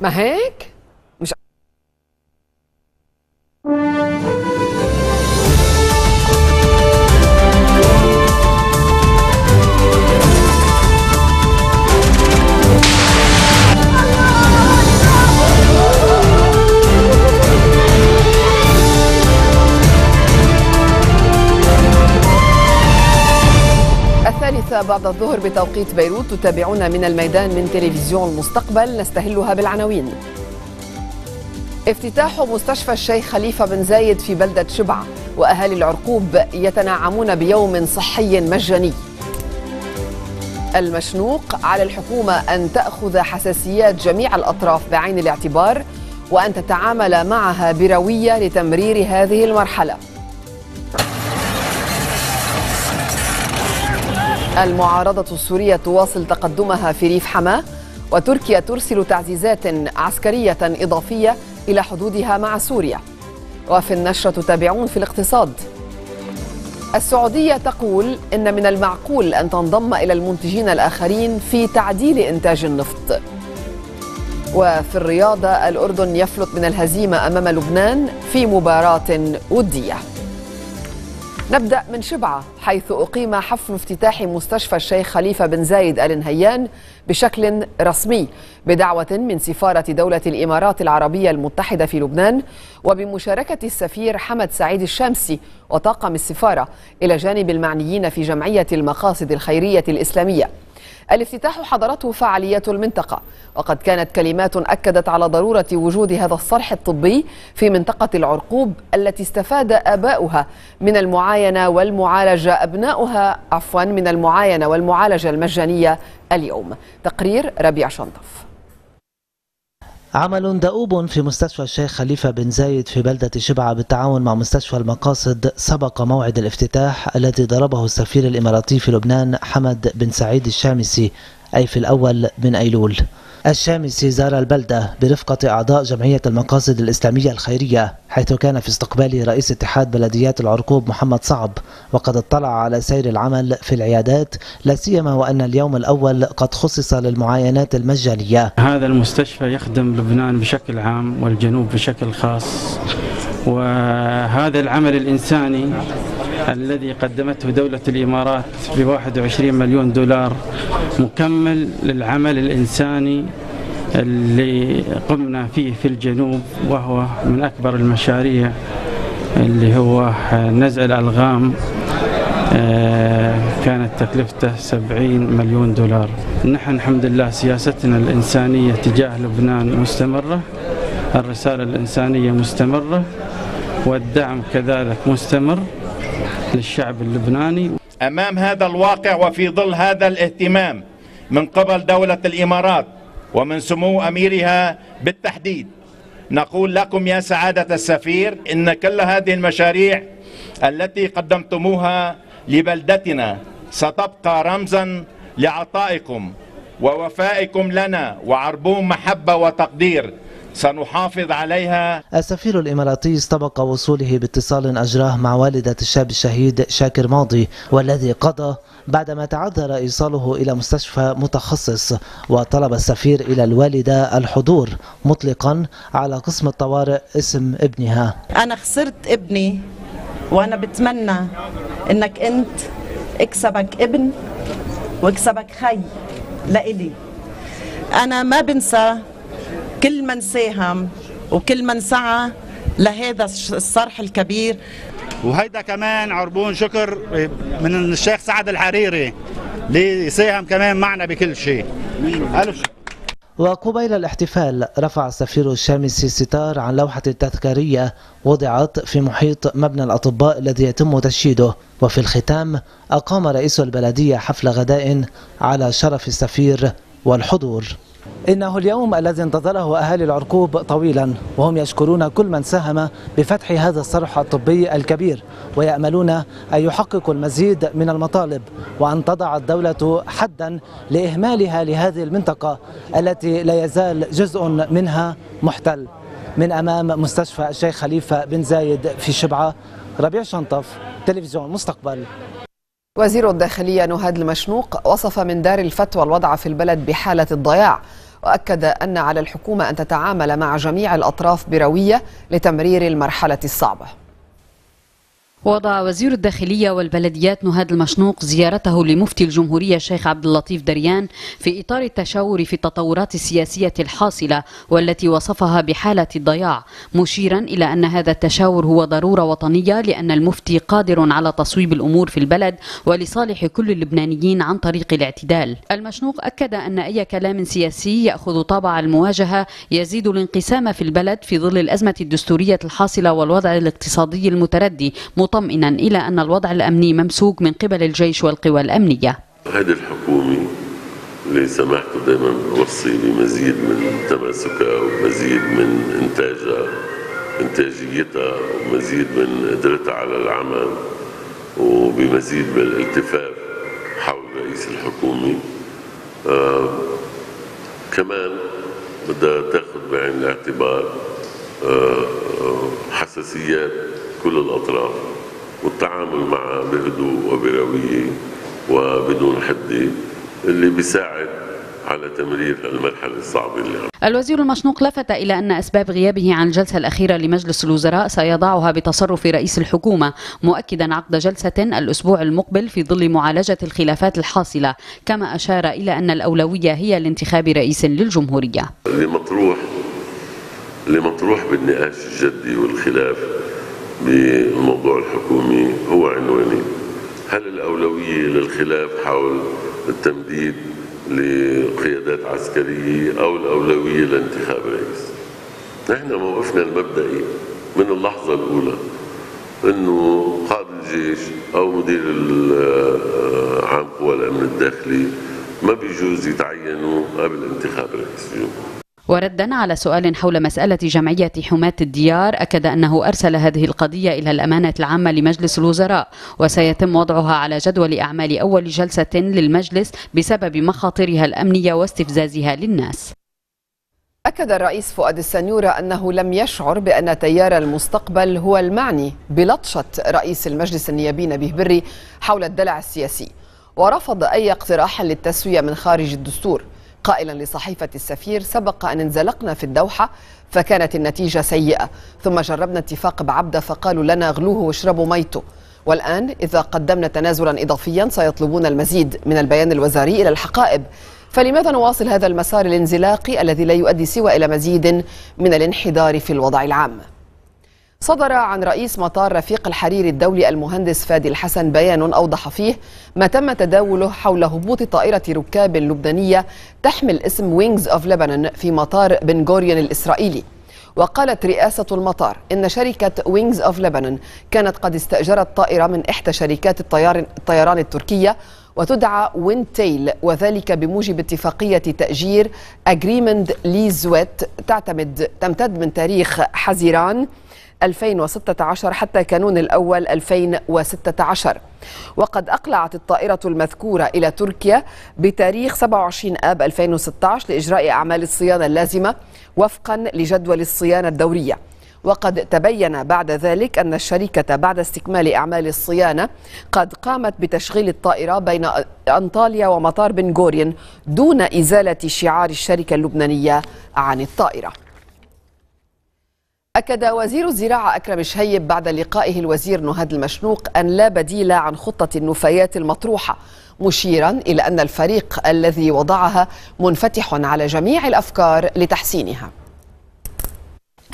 ما هيك؟ بعد الظهر بتوقيت بيروت تتابعون من الميدان من تلفزيون المستقبل نستهلها بالعناوين. افتتاح مستشفى الشيخ خليفة بن زايد في بلدة شبعة وأهالي العرقوب يتنعمون بيوم صحي مجاني. المشنوق على الحكومة أن تأخذ حساسيات جميع الأطراف بعين الاعتبار وأن تتعامل معها بروية لتمرير هذه المرحلة. المعارضة السورية تواصل تقدمها في ريف حماة وتركيا ترسل تعزيزات عسكرية إضافية إلى حدودها مع سوريا. وفي النشرة تتابعون في الاقتصاد. السعودية تقول إن من المعقول أن تنضم إلى المنتجين الآخرين في تعديل إنتاج النفط. وفي الرياضة الأردن يفلت من الهزيمة أمام لبنان في مباراة ودية. نبدأ من شبعة حيث أقيم حفل افتتاح مستشفى الشيخ خليفة بن زايد آل نهيان بشكل رسمي بدعوة من سفارة دولة الإمارات العربية المتحدة في لبنان وبمشاركة السفير حمد سعيد الشامسي وطاقم السفارة إلى جانب المعنيين في جمعية المقاصد الخيرية الإسلامية. الافتتاح حضرته فعاليات المنطقة. وقد كانت كلمات أكدت على ضرورة وجود هذا الصرح الطبي في منطقة العرقوب التي استفاد آباؤها من المعاينة والمعالجة أبناؤها عفوا من المعاينة والمعالجة المجانية اليوم. تقرير ربيع شنطف. عمل دؤوب في مستشفى الشيخ خليفة بن زايد في بلدة شبعة بالتعاون مع مستشفى المقاصد. سبق موعد الافتتاح الذي ضربه السفير الإماراتي في لبنان حمد بن سعيد الشامسي. أي في الأول من أيلول. الشامسي زار البلدة برفقة أعضاء جمعية المقاصد الإسلامية الخيرية حيث كان في استقباله رئيس اتحاد بلديات العرقوب محمد صعب وقد اطلع على سير العمل في العيادات لا سيما وأن اليوم الأول قد خصص للمعاينات المجانية. هذا المستشفى يخدم لبنان بشكل عام والجنوب بشكل خاص وهذا العمل الإنساني الذي قدمته دولة الإمارات ب 21 مليون دولار مكمل للعمل الإنساني اللي قمنا فيه في الجنوب وهو من أكبر المشاريع اللي هو نزع الألغام كانت تكلفته 70 مليون دولار. نحن الحمد لله سياستنا الإنسانية تجاه لبنان مستمرة الرسالة الإنسانية مستمرة والدعم كذلك مستمر. للشعب اللبناني. أمام هذا الواقع وفي ظل هذا الاهتمام من قبل دولة الإمارات ومن سمو أميرها بالتحديد نقول لكم يا سعادة السفير إن كل هذه المشاريع التي قدمتموها لبلدتنا ستبقى رمزا لعطائكم ووفائكم لنا وعربون محبة وتقدير سنحافظ عليها. السفير الإماراتي استبق وصوله باتصال أجراه مع والدة الشاب الشهيد شاكر ماضي والذي قضى بعدما تعذر إيصاله إلى مستشفى متخصص وطلب السفير إلى الوالدة الحضور مطلقا على قسم الطوارئ اسم ابنها. أنا خسرت ابني وأنا بتمنى إنك أنت اكسبك ابن واكسبك خي لإلي. أنا ما بنسى كل من ساهم وكل من سعى لهذا الصرح الكبير. وهيدا كمان عربون شكر من الشيخ سعد الحريري اللي ساهم كمان معنا بكل شيء. ألف وقبيل الاحتفال رفع السفير الشامسي ستار عن لوحة تذكارية وضعت في محيط مبنى الأطباء الذي يتم تشييده. وفي الختام أقام رئيس البلدية حفل غداء على شرف السفير والحضور. إنه اليوم الذي انتظره أهالي العرقوب طويلا وهم يشكرون كل من ساهم بفتح هذا الصرح الطبي الكبير ويأملون أن يحققوا المزيد من المطالب وأن تضع الدولة حدا لإهمالها لهذه المنطقة التي لا يزال جزء منها محتل. من أمام مستشفى الشيخ خليفة بن زايد في شبعة ربيع شنطف تلفزيون مستقبل. وزير الداخلية نهاد المشنوق وصف من دار الفتوى الوضع في البلد بحالة الضياع وأكد أن على الحكومة أن تتعامل مع جميع الأطراف بروية لتمرير المرحلة الصعبة. وضع وزير الداخلية والبلديات نهاد المشنوق زيارته لمفتي الجمهورية الشيخ عبد اللطيف دريان في إطار التشاور في التطورات السياسية الحاصلة والتي وصفها بحالة الضياع مشيرا إلى أن هذا التشاور هو ضرورة وطنية لأن المفتي قادر على تصويب الأمور في البلد ولصالح كل اللبنانيين عن طريق الاعتدال. المشنوق أكد أن أي كلام سياسي يأخذ طابع المواجهة يزيد الانقسام في البلد في ظل الأزمة الدستورية الحاصلة والوضع الاقتصادي المتردي مطمئنا إلى أن الوضع الأمني ممسوك من قبل الجيش والقوى الأمنية. هذه الحكومة اللي سمحته دائما بوصي بمزيد من تماسكها ومزيد من إنتاجها إنتاجيتها ومزيد من قدرتها على العمل وبمزيد من الالتفاف حول رئيس الحكومة. آه كمان بدها تاخذ بعين الاعتبار آه حساسيات كل الأطراف. والتعامل معها بهدوء وبروية وبدون حدة اللي بيساعد على تمرير المرحلة الصعبة اللي عم. الوزير المشنوق لفت إلى أن أسباب غيابه عن الجلسة الأخيرة لمجلس الوزراء سيضعها بتصرف رئيس الحكومة مؤكدا عقد جلسة الأسبوع المقبل في ظل معالجة الخلافات الحاصلة كما أشار إلى أن الأولوية هي لانتخاب رئيس للجمهورية اللي مطروح اللي مطروح بالنقاش الجدي والخلاف بالموضوع الحكومي هو عنواني. هل الأولوية للخلاف حول التمديد لقيادات عسكرية أو الأولوية لانتخاب رئيس؟ نحن موقفنا المبدئي من اللحظة الأولى أنه قائد الجيش أو مدير عام قوى الأمن الداخلي ما بيجوز يتعينوا قبل انتخاب رئيس الجمهورية وردا على سؤال حول مسألة جمعية حماة الديار أكد أنه أرسل هذه القضية إلى الأمانة العامة لمجلس الوزراء وسيتم وضعها على جدول أعمال أول جلسة للمجلس بسبب مخاطرها الأمنية واستفزازها للناس. أكد الرئيس فؤاد السنيورة أنه لم يشعر بأن تيار المستقبل هو المعني بلطشة رئيس المجلس النيابي نبيه بري حول الدلع السياسي ورفض أي اقتراح للتسوية من خارج الدستور. قائلا لصحيفة السفير سبق أن انزلقنا في الدوحة فكانت النتيجة سيئة. ثم جربنا اتفاق بعبدة فقالوا لنا اغلوه واشربوا ميته. والآن إذا قدمنا تنازلا إضافيا سيطلبون المزيد من البيان الوزاري إلى الحقائب. فلماذا نواصل هذا المسار الانزلاقي الذي لا يؤدي سوى إلى مزيد من الانحدار في الوضع العام؟ صدر عن رئيس مطار رفيق الحريري الدولي المهندس فادي الحسن بيان أوضح فيه ما تم تداوله حول هبوط طائرة ركاب لبنانية تحمل اسم وينجز أوف لبنان في مطار بن غوريون الإسرائيلي. وقالت رئاسة المطار إن شركة وينجز أوف لبنان كانت قد استأجرت طائرة من إحدى شركات الطيران التركية وتدعى وينتيل وذلك بموجب اتفاقية تأجير agreement lease wet تعتمد تمتد من تاريخ حزيران. 2016 حتى كانون الأول 2016 وقد أقلعت الطائرة المذكورة إلى تركيا بتاريخ 27 آب 2016 لإجراء أعمال الصيانة اللازمة وفقا لجدول الصيانة الدورية. وقد تبين بعد ذلك أن الشركة بعد استكمال أعمال الصيانة قد قامت بتشغيل الطائرة بين أنطاليا ومطار بن غوريون دون إزالة شعار الشركة اللبنانية عن الطائرة. أكد وزير الزراعة أكرم شهيب بعد لقائه الوزير نهاد المشنوق أن لا بديل عن خطة النفايات المطروحة مشيرا إلى أن الفريق الذي وضعها منفتح على جميع الأفكار لتحسينها.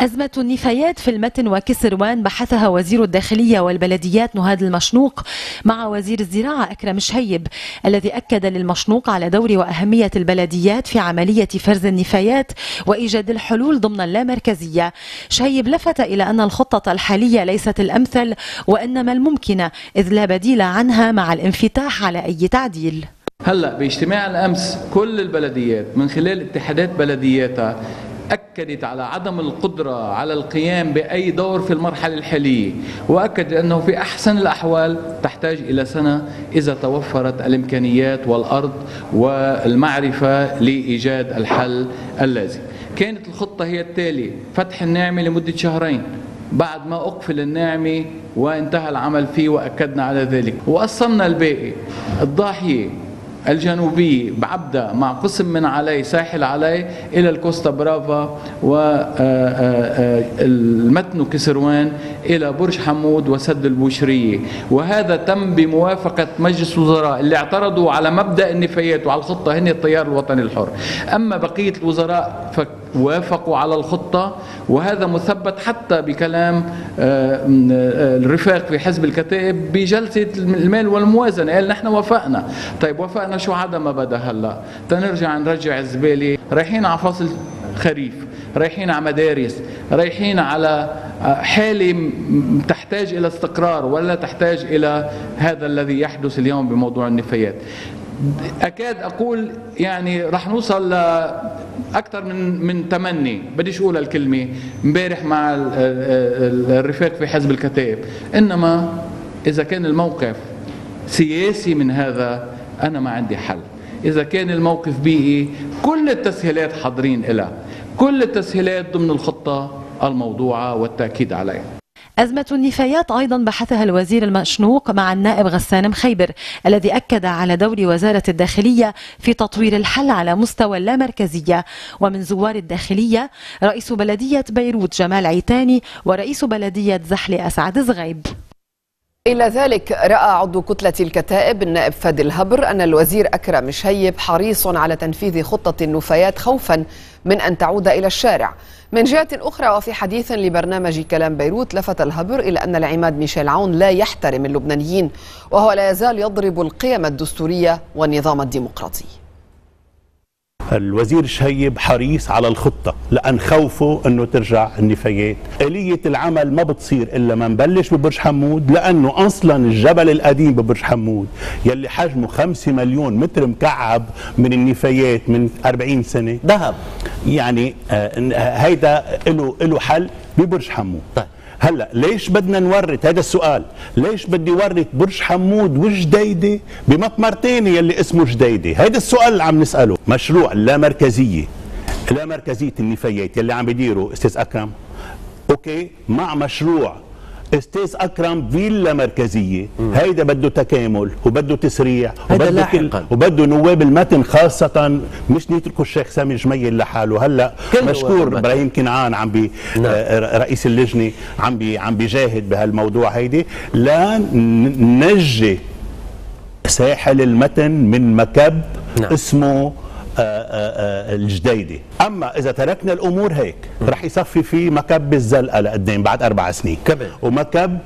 أزمة النفايات في المتن وكسروان بحثها وزير الداخلية والبلديات نهاد المشنوق مع وزير الزراعة أكرم شهيب الذي أكد للمشنوق على دور وأهمية البلديات في عملية فرز النفايات وإيجاد الحلول ضمن اللامركزية. شهيب لفت إلى أن الخطة الحالية ليست الأمثل وإنما الممكنة إذ لا بديل عنها مع الانفتاح على أي تعديل. هلأ باجتماع الأمس كل البلديات من خلال اتحادات بلدياتها أكدت على عدم القدرة على القيام بأي دور في المرحلة الحالية وأكد أنه في أحسن الأحوال تحتاج إلى سنة إذا توفرت الإمكانيات والأرض والمعرفة لإيجاد الحل اللازم. كانت الخطة هي التالية فتح النعمة لمدة شهرين. بعد ما أقفل النعمة وانتهى العمل فيه وأكدنا على ذلك. وقسمنا الباقي. الضاحية الجنوبية بعبدة مع قسم من علي ساحل علي إلى الكوستا برافا والمتن وكسروان إلى برج حمود وسد البوشرية. وهذا تم بموافقة مجلس الوزراء اللي اعترضوا على مبدأ النفايات وعلى الخطة هن التيار الوطني الحر. أما بقية الوزراء وافقوا على الخطة وهذا مثبت حتى بكلام آه، آه، الرفاق في حزب الكتائب بجلسة المال والموازنة قال نحن وافقنا طيب وافقنا شو عدا ما بدأ هلأ؟ تنرجع نرجع الزبالة رايحين على فصل خريف رايحين على مدارس رايحين على آه، حالة تحتاج إلى استقرار ولا تحتاج إلى هذا الذي يحدث اليوم بموضوع النفايات. أكاد أقول يعني رح نوصل لاكثر من من تمني. بديش أقول الكلمة امبارح مع الرفاق في حزب الكتائب. إنما إذا كان الموقف سياسي من هذا أنا ما عندي حل. إذا كان الموقف بيئي كل التسهيلات حاضرين لها كل التسهيلات ضمن الخطة الموضوعه والتأكيد عليها أزمة النفايات أيضا بحثها الوزير المشنوق مع النائب غسان مخيبر الذي أكد على دور وزارة الداخلية في تطوير الحل على مستوى اللامركزية ومن زوار الداخلية رئيس بلدية بيروت جمال عيتاني ورئيس بلدية زحلي أسعد زغيب. إلى ذلك رأى عضو كتلة الكتائب النائب فادي الهبر أن الوزير أكرم شهيب حريص على تنفيذ خطة النفايات خوفا من أن تعود إلى الشارع. من جهة أخرى وفي حديث لبرنامج كلام بيروت لفت الهبر إلى أن العماد ميشيل عون لا يحترم اللبنانيين وهو لا يزال يضرب القيم الدستورية والنظام الديمقراطي. الوزير شهيب حريص على الخطة لأن خوفه أنه ترجع النفايات. آلية العمل ما بتصير إلا ما نبلش ببرج حمود لأنه أصلا الجبل القديم ببرج حمود يلي حجمه 5 مليون متر مكعب من النفايات من 40 سنة. ذهب. يعني آه هيدا له له حل ببرج حمود. طيب. هلا ليش بدنا نورط؟ هذا السؤال. ليش بدي ورط برج حمود وجديدة بمطمرتين يلي اسمه جديدة؟ هذا السؤال اللي عم نسأله. مشروع لا مركزية. لا مركزية النفايات يلي عم بديره أستاذ أكرم. أوكي؟ مع مشروع أستاذ اكرم فيلا مركزية. هيدا بده تكامل وبده تسريع وبده لاحقا. وبده نواب المتن خاصة. مش نتركوا الشيخ سامي جميل لحاله هلأ مشكور إبراهيم كنعان عم بي نعم. آه، رئيس اللجنة عم بي عم بيجاهد بهالموضوع هيدي. لا ننجي ساحل المتن من مكب نعم. اسمه الجديدة. أما إذا تركنا الأمور هيك رح يصفي في مكب الزلقة لقدام بعد أربع سنين. كمان ومكب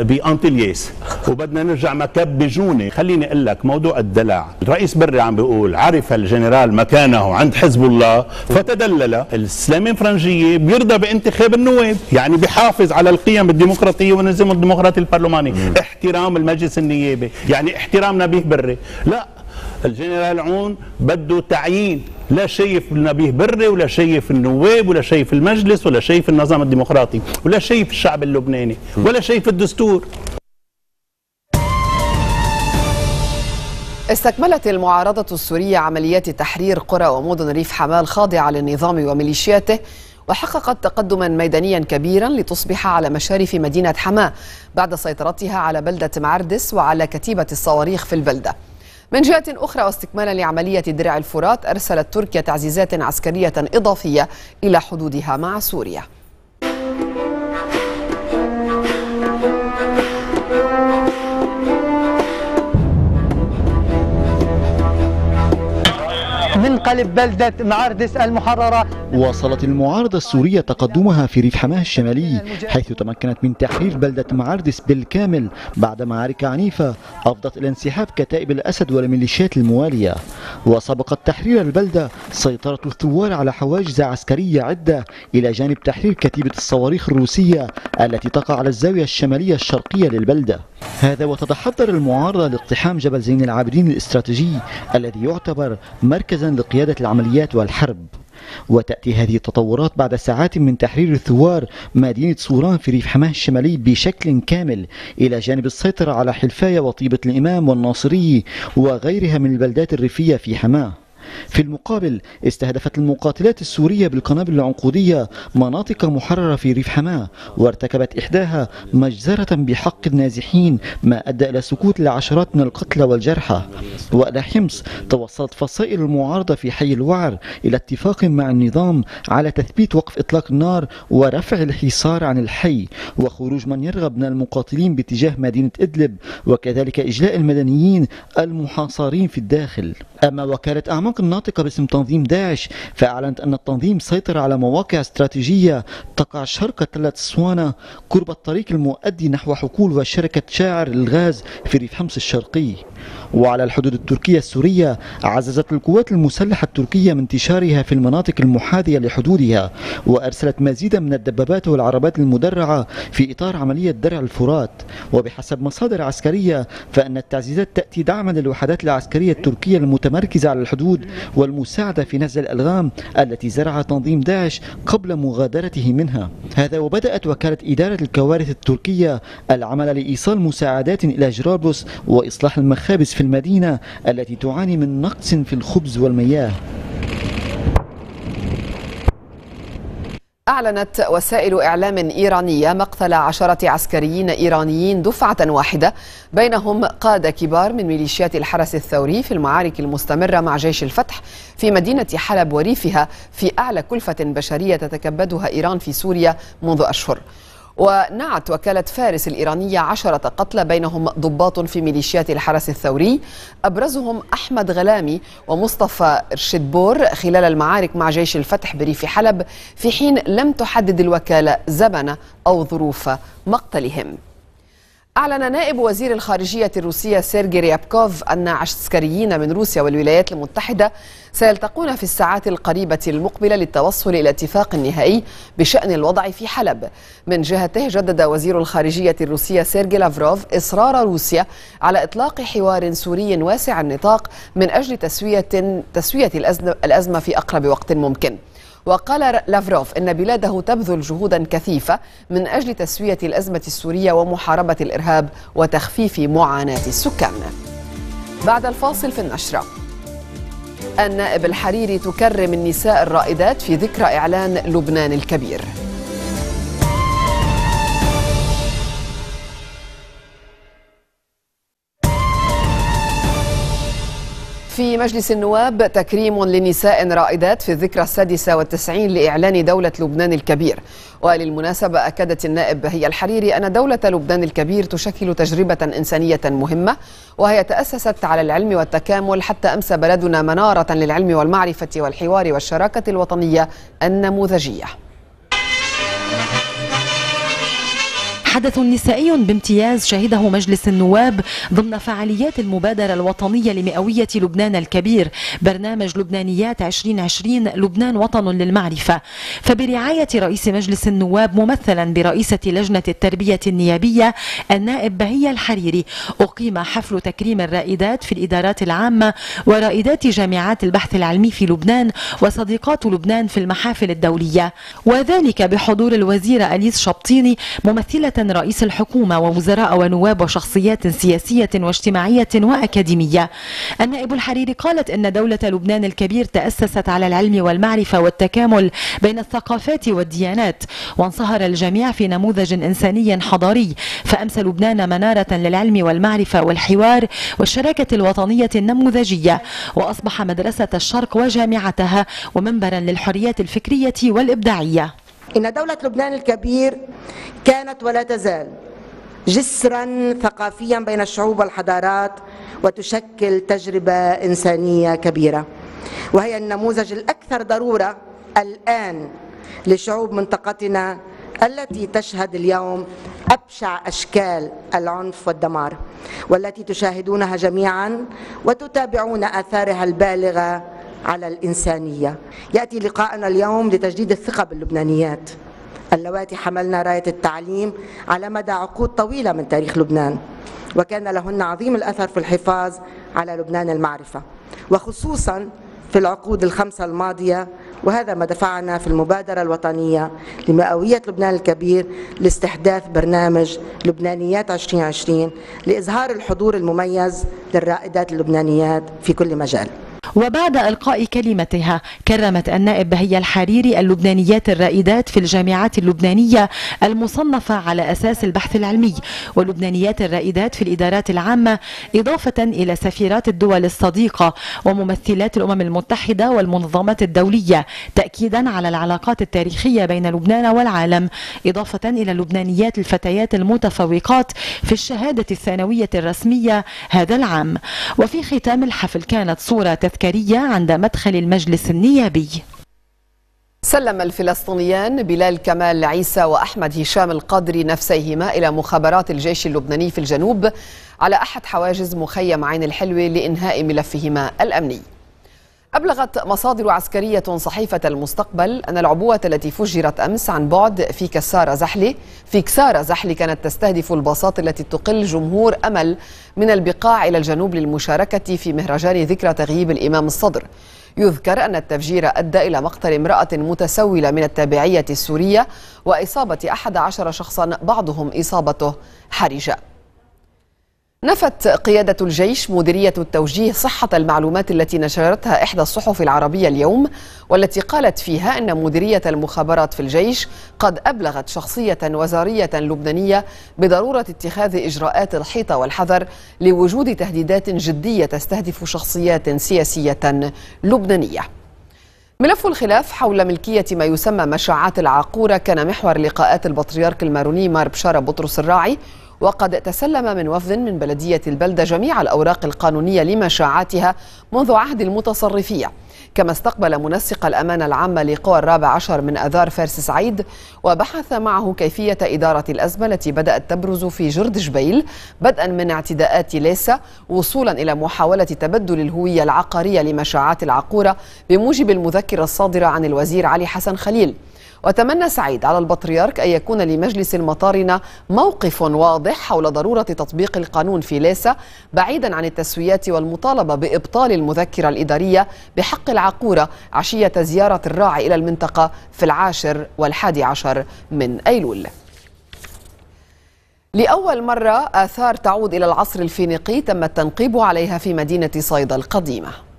بأنطلياس وبدنا نرجع مكب بجونيه خليني أقول لك موضوع الدلع. الرئيس بري عم بيقول عرف الجنرال مكانه عند حزب الله فتدلل. سليمان فرنجية بيرضى بانتخاب النواب. يعني بحافظ على القيم الديمقراطية والنظام الديمقراطي البرلماني. احترام المجلس النيابي. يعني احترام نبيه بري. لا الجنرال عون بده تعيين لا شايف النبيه بري ولا شايف النواب ولا شايف المجلس ولا شايف النظام الديمقراطي ولا شايف الشعب اللبناني ولا شايف الدستور. استكملت المعارضة السورية عمليات تحرير قرى ومدن ريف حمال خاضعة للنظام وميليشياته وحققت تقدما ميدانيا كبيرا لتصبح على مشارف مدينة حماة بعد سيطرتها على بلدة معردس وعلى كتيبة الصواريخ في البلدة. من جهة أخرى واستكمالا لعملية درع الفرات أرسلت تركيا تعزيزات عسكرية إضافية إلى حدودها مع سوريا. من قلب بلدة معردس المحررة. واصلت المعارضة السورية تقدمها في ريف حماة الشمالي حيث تمكنت من تحرير بلدة معردس بالكامل بعد معارك عنيفة أفضت إلى انسحاب كتائب الأسد والميليشيات الموالية. وسبقت تحرير البلدة سيطرة الثوار على حواجز عسكرية عدة إلى جانب تحرير كتيبة الصواريخ الروسية التي تقع على الزاوية الشمالية الشرقية للبلدة. هذا وتتحضر المعارضة لاقتحام جبل زين العابدين الاستراتيجي الذي يعتبر مركزا لقيادة العمليات والحرب. وتأتي هذه التطورات بعد ساعات من تحرير الثوار مدينة صوران في ريف حماة الشمالي بشكل كامل إلى جانب السيطرة على حلفاية وطيبة الإمام والناصري وغيرها من البلدات الريفية في حماة. في المقابل استهدفت المقاتلات السورية بالقنابل العنقودية مناطق محررة في ريف حماة وارتكبت إحداها مجزرة بحق النازحين ما أدى إلى سكوت العشرات من القتلى والجرحى. وإلى حمص توصلت فصائل المعارضة في حي الوعر إلى اتفاق مع النظام على تثبيت وقف إطلاق النار ورفع الحصار عن الحي وخروج من يرغب من المقاتلين باتجاه مدينة إدلب وكذلك إجلاء المدنيين المحاصرين في الداخل. أما وكالة أعماق الناطقة باسم تنظيم داعش فأعلنت أن التنظيم سيطر على مواقع استراتيجية تقع شرق تلة اسوانة قرب الطريق المؤدي نحو حقول وشركة شاعر للغاز في ريف حمص الشرقي. وعلى الحدود التركية السورية عززت القوات المسلحة التركية من انتشارها في المناطق المحاذية لحدودها وأرسلت مزيدا من الدبابات والعربات المدرعة في إطار عملية درع الفرات. وبحسب مصادر عسكرية فأن التعزيزات تأتي دعما للوحدات العسكرية التركية المتمركزة على الحدود والمساعدة في نزل الألغام التي زرعها تنظيم داعش قبل مغادرته منها. هذا وبدأت وكالة إدارة الكوارث التركية العمل لإيصال مساعدات إلى جرابلس وإصلاح المخابز في المدينة التي تعاني من نقص في الخبز والمياه. أعلنت وسائل إعلام إيرانية مقتل عشرة عسكريين إيرانيين دفعة واحدة بينهم قادة كبار من ميليشيات الحرس الثوري في المعارك المستمرة مع جيش الفتح في مدينة حلب وريفها في أعلى كلفة بشرية تتكبدها إيران في سوريا منذ أشهر. ونعت وكالة فارس الإيرانية عشرة قتلى بينهم ضباط في ميليشيات الحرس الثوري. أبرزهم أحمد غلامي ومصطفى رشدبور خلال المعارك مع جيش الفتح بريف حلب في حين لم تحدد الوكالة زمن أو ظروف مقتلهم. أعلن نائب وزير الخارجية الروسية سيرجي ريابكوف أن عسكريين من روسيا والولايات المتحدة سيلتقون في الساعات القريبة المقبلة للتوصل إلى اتفاق نهائي بشأن الوضع في حلب. من جهته جدد وزير الخارجية الروسية سيرجي لافروف إصرار روسيا على إطلاق حوار سوري واسع النطاق من أجل تسوية, تسوية الأزمة في أقرب وقت ممكن. وقال لافروف إن بلاده تبذل جهودا كثيفة من أجل تسوية الأزمة السورية ومحاربة الإرهاب وتخفيف معاناة السكان. بعد الفاصل في النشرة. النائب الحريري تكرم النساء الرائدات في ذكرى إعلان لبنان الكبير. في مجلس النواب تكريم لنساء رائدات في الذكرى السادسة والتسعين لإعلان دولة لبنان الكبير. وللمناسبة أكدت النائب هي الحريري أن دولة لبنان الكبير تشكل تجربة إنسانية مهمة وهي تأسست على العلم والتكامل حتى أمس بلدنا منارة للعلم والمعرفة والحوار والشراكة الوطنية النموذجية. حدث نسائي بامتياز شهده مجلس النواب ضمن فعاليات المبادرة الوطنية لمئوية لبنان الكبير. برنامج لبنانيات 2020 لبنان وطن للمعرفة. فبرعاية رئيس مجلس النواب ممثلا برئيسة لجنة التربية النيابية النائب بهية الحريري أقيم حفل تكريم الرائدات في الإدارات العامة ورائدات جامعات البحث العلمي في لبنان وصديقات لبنان في المحافل الدولية. وذلك بحضور الوزيرة أليس شبطيني ممثلة رئيس الحكومة ووزراء ونواب وشخصيات سياسية واجتماعية وأكاديمية. النائب الحريري قالت أن دولة لبنان الكبير تأسست على العلم والمعرفة والتكامل بين الثقافات والديانات وانصهر الجميع في نموذج إنساني حضاري. فأمس لبنان منارة للعلم والمعرفة والحوار والشراكة الوطنية النموذجية. وأصبح مدرسة الشرق وجامعتها ومنبرا للحريات الفكرية والإبداعية. إن دولة لبنان الكبير كانت ولا تزال جسرا ثقافيا بين الشعوب والحضارات وتشكل تجربة إنسانية كبيرة. وهي النموذج الأكثر ضرورة الآن لشعوب منطقتنا التي تشهد اليوم أبشع أشكال العنف والدمار والتي تشاهدونها جميعا وتتابعون آثارها البالغة على الإنسانية. يأتي لقاءنا اليوم لتجديد الثقة باللبنانيات. اللواتي حملنا راية التعليم على مدى عقود طويلة من تاريخ لبنان وكان لهن عظيم الأثر في الحفاظ على لبنان المعرفة وخصوصا في العقود الخمسة الماضية وهذا ما دفعنا في المبادرة الوطنية لمئوية لبنان الكبير لاستحداث برنامج لبنانيات 2020 لإظهار الحضور المميز للرائدات اللبنانيات في كل مجال. وبعد إلقاء كلمتها كرمت النائب بهية الحريري اللبنانيات الرائدات في الجامعات اللبنانية المصنفة على أساس البحث العلمي. واللبنانيات الرائدات في الإدارات العامة إضافة إلى سفيرات الدول الصديقة وممثلات الأمم المتحدة والمنظمات الدولية تأكيدا على العلاقات التاريخية بين لبنان والعالم إضافة إلى اللبنانيات الفتيات المتفوقات في الشهادة الثانوية الرسمية هذا العام. وفي ختام الحفل كانت صورة تذكارية عند مدخل المجلس النيابي. سلم الفلسطينيان بلال كمال عيسى وأحمد هشام القادري نفسيهما إلى مخابرات الجيش اللبناني في الجنوب على أحد حواجز مخيم عين الحلوة لإنهاء ملفهما الأمني. أبلغت مصادر عسكرية صحيفة المستقبل أن العبوة التي فجرت أمس عن بعد في كسارة زحلي في كسارة زحلي كانت تستهدف الباصات التي تقل جمهور أمل من البقاع إلى الجنوب للمشاركة في مهرجان ذكرى تغييب الإمام الصدر. يذكر أن التفجير أدى إلى مقتل امرأة متسولة من التابعية السورية وإصابة أحد عشر شخصا بعضهم إصابته حرجة. نفت قيادة الجيش مديرية التوجيه صحة المعلومات التي نشرتها إحدى الصحف العربية اليوم والتي قالت فيها أن مديرية المخابرات في الجيش قد أبلغت شخصية وزارية لبنانية بضرورة اتخاذ إجراءات الحيطة والحذر لوجود تهديدات جدية تستهدف شخصيات سياسية لبنانية. ملف الخلاف حول ملكية ما يسمى مشاعات العاقورة كان محور لقاءات البطريرك الماروني مار بشارة بطرس الراعي وقد تسلم من وفد من بلدية البلدة جميع الأوراق القانونية لمشاعاتها منذ عهد المتصرفية. كما استقبل منسق الأمانة العامة لقوى الرابع عشر من أذار فارس سعيد وبحث معه كيفية إدارة الأزمة التي بدأت تبرز في جرد جبيل بدءا من اعتداءات ليسا وصولا إلى محاولة تبدل الهوية العقارية لمشاعات العقورة بموجب المذكرة الصادرة عن الوزير علي حسن خليل. وتمنى سعيد على البطريرك أن يكون لمجلس المطارنة موقف واضح حول ضرورة تطبيق القانون في ليسا بعيدا عن التسويات والمطالبة بإبطال المذكرة الإدارية بحق العقورة عشية زيارة الراعي إلى المنطقة في العاشر والحادي عشر من أيلول. لأول مرة آثار تعود إلى العصر الفينيقي تم التنقيب عليها في مدينة صيدا القديمة.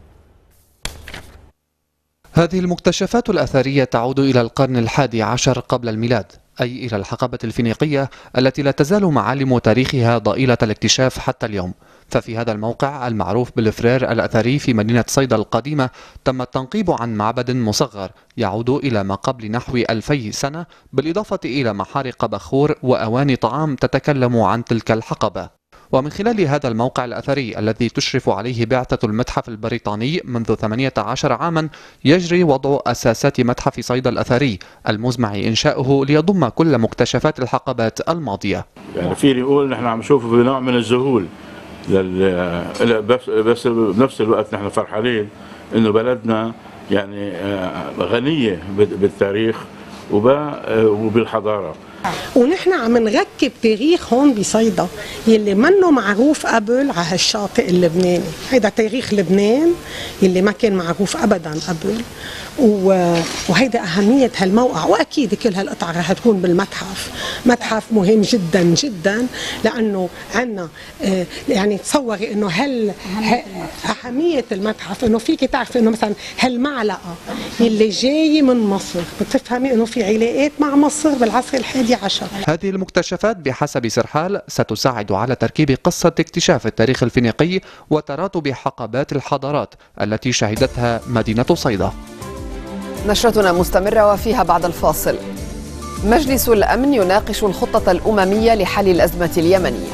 هذه المكتشفات الأثرية تعود إلى القرن الحادي عشر قبل الميلاد أي إلى الحقبة الفينيقية التي لا تزال معالم تاريخها ضئيلة الاكتشاف حتى اليوم. ففي هذا الموقع المعروف بالفرير الأثري في مدينة صيدا القديمة تم التنقيب عن معبد مصغر يعود إلى ما قبل نحو ألفي سنة بالإضافة إلى محارق بخور وأواني طعام تتكلم عن تلك الحقبة. ومن خلال هذا الموقع الأثري الذي تشرف عليه بعثة المتحف البريطاني منذ 18 عاما يجري وضع أساسات متحف صيدا الأثري المزمع إنشاؤه ليضم كل مكتشفات الحقبات الماضية. يعني فيني أقول نحن عم نشوف نوع من الذهول. بس بس بنفس الوقت نحن فرحانين إنه بلدنا يعني آه، غنية بالتاريخ آه، وبالحضارة. ونحن عم نركب تاريخ هون بصيدا يلي منه معروف قبل على هالشاطئ اللبناني. هيدا تاريخ لبنان يلي ما كان معروف ابدا قبل. وهيدا أهمية هالموقع وأكيد كل هالقطع رح تكون بالمتحف. متحف مهم جدا جدا لأنه عنا آه، يعني تصوري أنه هل أهمية المتحف أنه فيك تعرفي أنه مثلا هالمعلقة اللي جاية من مصر بتفهمي أنه في علاقات مع مصر بالعصر الحادي عشر. هذه المكتشفات بحسب سرحال ستساعد على تركيب قصة اكتشاف التاريخ الفينيقي وتراتب حقبات الحضارات التي شهدتها مدينة صيدا. نشرتنا مستمرة وفيها بعد الفاصل. مجلس الأمن يناقش الخطة الأممية لحل الأزمة اليمنية.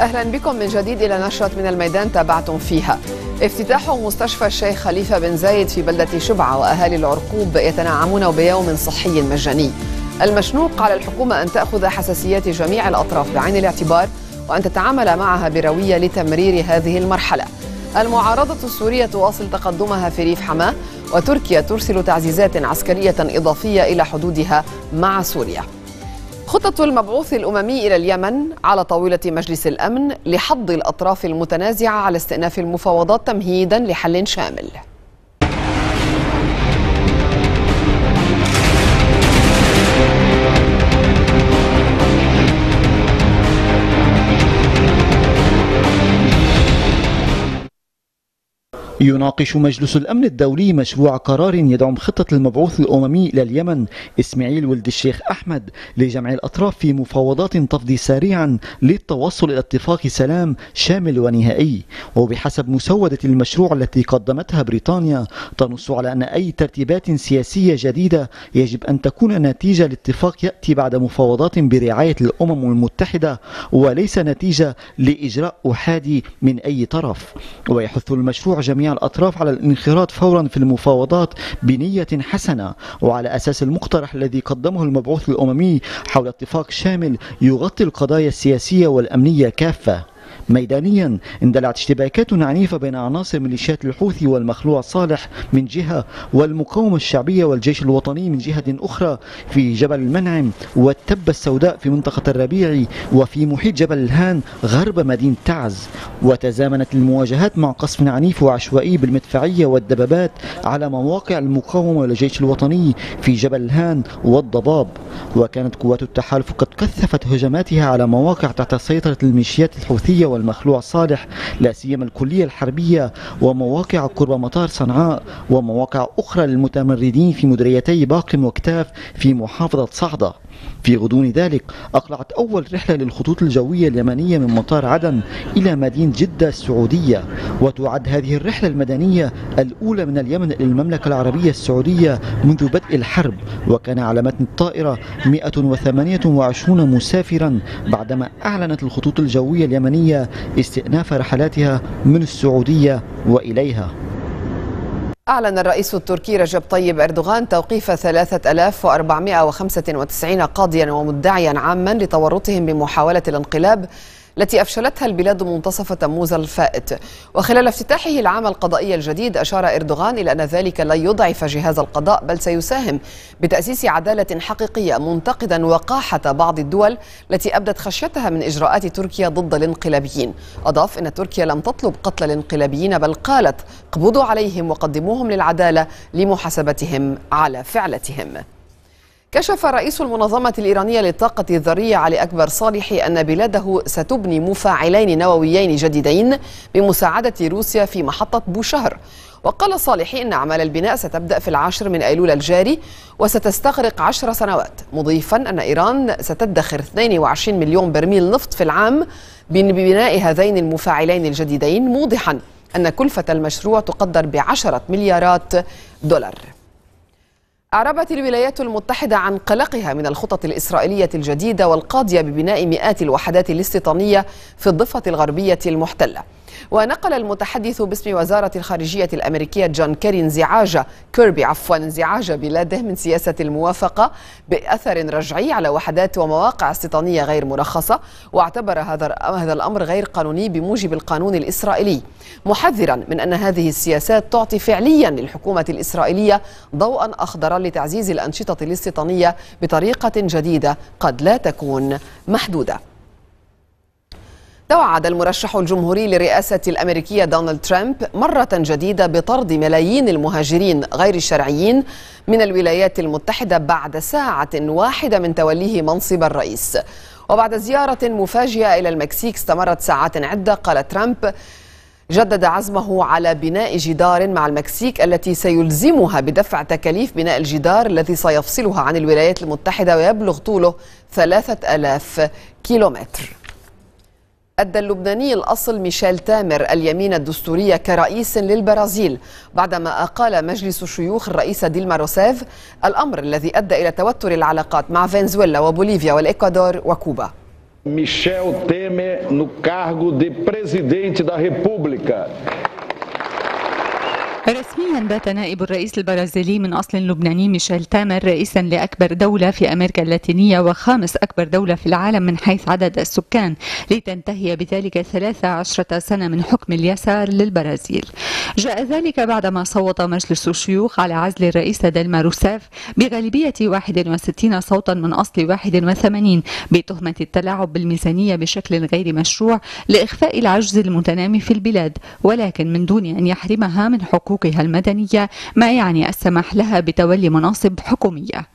أهلا بكم من جديد إلى نشرة من الميدان تابعتم فيها. افتتاح مستشفى الشيخ خليفة بن زايد في بلدة شبعة وأهالي العرقوب يتنعمون بيوم صحي مجاني. المشنوق على الحكومة أن تأخذ حساسيات جميع الأطراف بعين الاعتبار وأن تتعامل معها بروية لتمرير هذه المرحلة. المعارضة السورية تواصل تقدمها في ريف حماه وتركيا ترسل تعزيزات عسكرية إضافية إلى حدودها مع سوريا. خطة المبعوث الأممي إلى اليمن على طاولة مجلس الأمن لحض الأطراف المتنازعة على استئناف المفاوضات تمهيدا لحل شامل. يناقش مجلس الأمن الدولي مشروع قرار يدعم خطة المبعوث الأممي إلى اليمن. إسماعيل ولد الشيخ أحمد لجمع الأطراف في مفاوضات تفضي سريعا للتوصل إلى اتفاق سلام شامل ونهائي. وبحسب مسودة المشروع التي قدمتها بريطانيا تنص على أن أي ترتيبات سياسية جديدة يجب أن تكون نتيجة لاتفاق يأتي بعد مفاوضات برعاية الأمم المتحدة وليس نتيجة لإجراء أحادي من أي طرف. ويحث المشروع جميع الأطراف على الانخراط فورا في المفاوضات بنية حسنة وعلى أساس المقترح الذي قدمه المبعوث الأممي حول اتفاق شامل يغطي القضايا السياسية والأمنية كافة. ميدانيا اندلعت اشتباكات عنيفة بين عناصر ميليشيات الحوثي والمخلوع صالح من جهة والمقاومة الشعبية والجيش الوطني من جهة أخرى في جبل المنعم والتبة السوداء في منطقة الربيع وفي محيط جبل الهان غرب مدينة تعز. وتزامنت المواجهات مع قصف عنيف وعشوائي بالمدفعية والدبابات على مواقع المقاومة والجيش الوطني في جبل الهان والضباب. وكانت قوات التحالف قد كثفت هجماتها على مواقع تحت سيطرة الميليشيات الحوثية والمخلوع صالح لا سيما الكلية الحربية ومواقع قرب مطار صنعاء ومواقع أخرى للمتمردين في مديريتي باقم وكتاف في محافظة صعدة. في غضون ذلك أقلعت أول رحلة للخطوط الجوية اليمنية من مطار عدن إلى مدينة جدة السعودية وتعد هذه الرحلة المدنية الأولى من اليمن إلى المملكة العربية السعودية منذ بدء الحرب وكان على متن الطائرة 128 مسافرا بعدما أعلنت الخطوط الجوية اليمنية استئناف رحلاتها من السعودية وإليها. أعلن الرئيس التركي رجب طيب أردوغان توقيف 3495 قاضيا ومدعيا عاما لتورطهم بمحاولة الانقلاب التي أفشلتها البلاد منتصف تموز الفائت. وخلال افتتاحه العام القضائي الجديد أشار إردوغان إلى أن ذلك لا يضعف جهاز القضاء بل سيساهم بتأسيس عدالة حقيقية منتقدا وقاحة بعض الدول التي أبدت خشيتها من إجراءات تركيا ضد الانقلابيين. أضاف أن تركيا لم تطلب قتل الانقلابيين بل قالت قبضوا عليهم وقدموهم للعدالة لمحاسبتهم على فعلتهم. كشف رئيس المنظمة الإيرانية للطاقة الذرية علي أكبر صالحي أن بلاده ستبني مفاعلين نوويين جديدين بمساعدة روسيا في محطة بوشهر. وقال صالحي أن أعمال البناء ستبدأ في العاشر من أيلول الجاري وستستغرق عشر سنوات مضيفا أن إيران ستدخر 22 مليون برميل نفط في العام ببناء هذين المفاعلين الجديدين موضحا أن كلفة المشروع تقدر بعشرة مليارات دولار. أعربت الولايات المتحدة عن قلقها من الخطط الإسرائيلية الجديدة والقاضية ببناء مئات الوحدات الاستيطانية في الضفة الغربية المحتلة. ونقل المتحدث باسم وزارة الخارجية الأمريكية جون كيري انزعاج كيربي عفوا انزعاج بلاده من سياسة الموافقة بأثر رجعي على وحدات ومواقع استيطانية غير مرخصة واعتبر هذا هذا الأمر غير قانوني بموجب القانون الإسرائيلي محذرا من أن هذه السياسات تعطي فعليا للحكومة الإسرائيلية ضوءا أخضرا لتعزيز الأنشطة الاستيطانية بطريقة جديدة قد لا تكون محدودة. توعد المرشح الجمهوري للرئاسة الأمريكية دونالد ترامب مرة جديدة بطرد ملايين المهاجرين غير الشرعيين من الولايات المتحدة بعد ساعة واحدة من توليه منصب الرئيس. وبعد زيارة مفاجئة إلى المكسيك استمرت ساعات عدة قال ترامب جدد عزمه على بناء جدار مع المكسيك التي سيلزمها بدفع تكاليف بناء الجدار الذي سيفصلها عن الولايات المتحدة ويبلغ طوله ثلاثة ألاف كيلومتر. أدى اللبناني الأصل ميشيل تامر اليمين الدستورية كرئيس للبرازيل بعدما أقال مجلس شيوخ الرئيس ديلما روسيف الأمر الذي أدى إلى توتر العلاقات مع فنزويلا وبوليفيا والإكوادور وكوبا Michel Temer no cargo de presidente da República. رسميا بات نائب الرئيس البرازيلي من أصل لبناني ميشيل تامر رئيسا لأكبر دولة في أمريكا اللاتينية وخامس أكبر دولة في العالم من حيث عدد السكان لتنتهي بذلك 13 سنة من حكم اليسار للبرازيل. جاء ذلك بعدما صوت مجلس الشيوخ على عزل الرئيس دلما روسيف بغالبية 61 صوتا من أصل 81 بتهمة التلاعب بالميزانية بشكل غير مشروع لإخفاء العجز المتنامي في البلاد ولكن من دون أن يحرمها من حقوق حقوقها المدنية ما يعني السماح لها بتولي مناصب حكومية.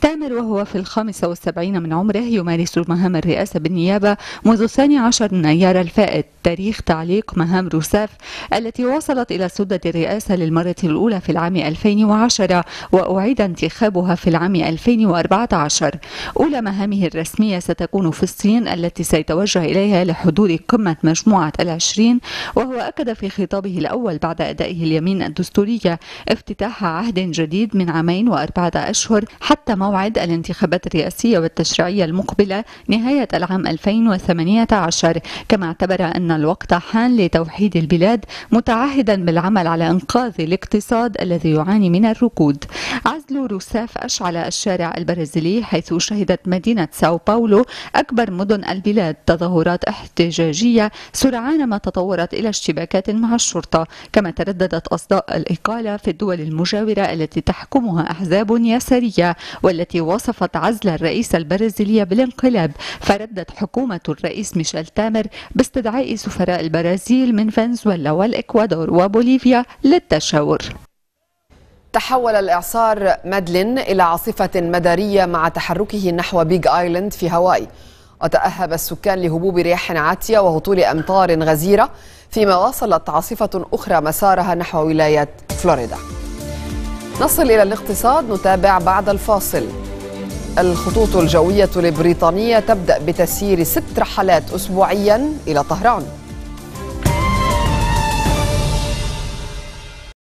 تامر وهو في الخامسة والسبعين من عمره يمارس مهام الرئاسة بالنيابة منذ الثاني عشر من أيار الفائت. تاريخ تعليق مهام روساف التي وصلت إلى سدة الرئاسة للمرة الأولى في العام 2010 وأعيد انتخابها في العام 2014 أولى مهامه الرسمية ستكون في الصين التي سيتوجه إليها لحضور قمة مجموعة العشرين وهو أكد في خطابه الأول بعد أدائه اليمين الدستورية افتتاح عهد جديد من عامين وأربعة أشهر حتى موعد الانتخابات الرئاسية والتشريعية المقبلة نهاية العام 2018 كما اعتبر أن الوقت حان لتوحيد البلاد متعهدا بالعمل على إنقاذ الاقتصاد الذي يعاني من الركود. عزل روساف أشعل الشارع البرازيلي حيث شهدت مدينة ساو باولو أكبر مدن البلاد تظاهرات احتجاجية سرعان ما تطورت إلى اشتباكات مع الشرطة. كما ترددت أصداء الإقالة في الدول المجاورة التي تحكمها أحزاب يسارية والتي وصفت عزل الرئيس البرازيلي بالانقلاب. فردت حكومة الرئيس ميشيل تامر باستدعاء سفراء البرازيل من فنزويلا والإكوادور وبوليفيا للتشاور. تحول الإعصار مادلين إلى عاصفة مدارية مع تحركه نحو بيج آيلاند في هاواي. وتأهب السكان لهبوب رياح عاتية وهطول أمطار غزيرة فيما واصلت عاصفة أخرى مسارها نحو ولاية فلوريدا. نصل إلى الاقتصاد نتابع بعد الفاصل. الخطوط الجوية البريطانية تبدأ بتسيير ست رحلات أسبوعيا إلى طهران.